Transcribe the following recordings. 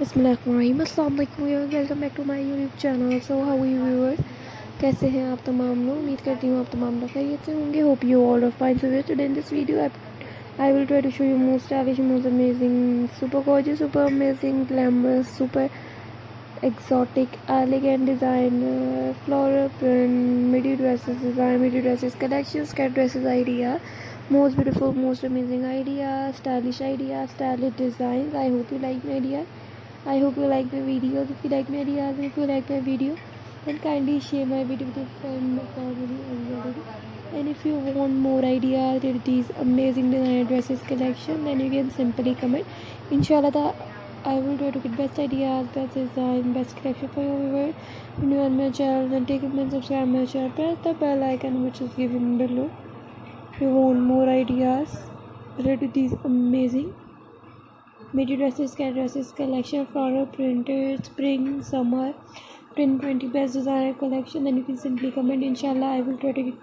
Welcome back to my YouTube channel. So how you viewers कैसे हैं आप तमाम लोग? उम्मीद करती हूँ आप तमाम लोग कहीं अच्छे होंगे। Hope you all of fine so today in this video I will try to show you most आविश most amazing super cause super amazing glamour super exotic elegant design फ्लॉरअपडी dresses design midi dresses collection cat dresses idea most beautiful most amazing idea stylish idea stylish design I hope you like idea I hope you like my videos. If you like my ideas if you like my video, then kindly share my video with your friend, family, and And if you want more ideas with these amazing designer dresses collection, then you can simply comment. Inshallah, I will try to get best ideas, best design, best collection for you viewers. If you on my channel, then take a minute, subscribe my channel, press the bell icon which is given below. If you want more ideas related to these amazing midi dresses cat dresses collection floral printed spring summer 2020 best designer collection. Then you can simply comment inshallah i will try to get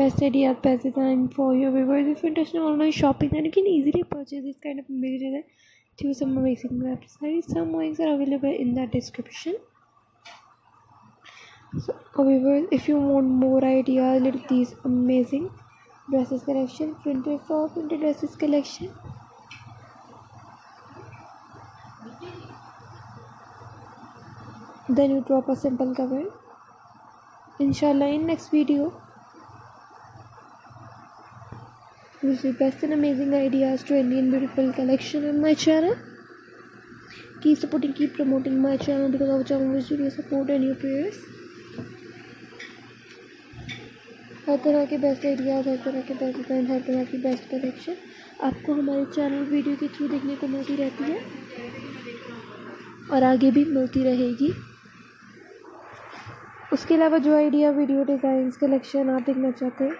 best idea best design for your viewers if you're interested in online shopping then you can easily purchase this kind of midi design through some amazing websites. Some links are available in the description. So viewers if you want more ideas like these amazing dresses collection printed for printed dresses collection then you drop a simple comment inshallah in next video we see best and amazing ideas to Indian beautiful collection on my channel keep supporting keep promoting my channel because our channel is really support and your prayers हर तरह के best ideas हर तरह के best design हर तरह की best collection आपको हमारे channel video के थ्रू देखने को मिलती रहती है और आगे भी मिलती रहेगी उसके अलावा जो आइडिया वीडियो डिज़ाइंस कलेक्शन आप देखना चाहते हैं,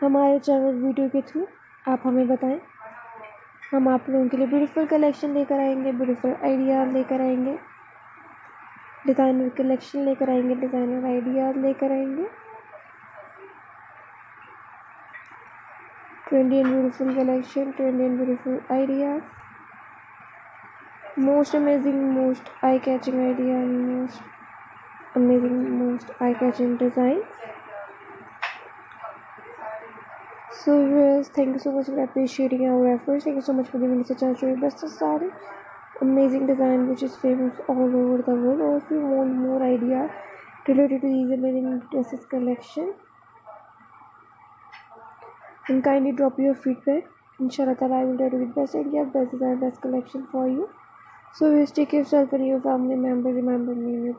हमारे चैनल वीडियो के थ्रू आप हमें बताएँ। हम आप लोगों के लिए ब्यूटीफुल कलेक्शन लेकर आएँगे ब्यूटीफुल आइडिया लेकर आएँगे डिज़ाइनर कलेक्शन लेकर आएँगे डिज़ाइनर आइडिया लेकर आएँगे। Trendy and beautiful collection trendy and beautiful ideas most amazing, most eye-catching idea and most amazing most eye-catching designs. So viewers thank you so much for appreciating our efforts. Thank you so much for giving us a chance to best started amazing design which is famous all over the world. Or if you want more idea related to these amazing dresses collection kindly drop your feedback. Inshallah i will try to get best ideas best design best collection for you. So you take yourself and your family members. Remember me in your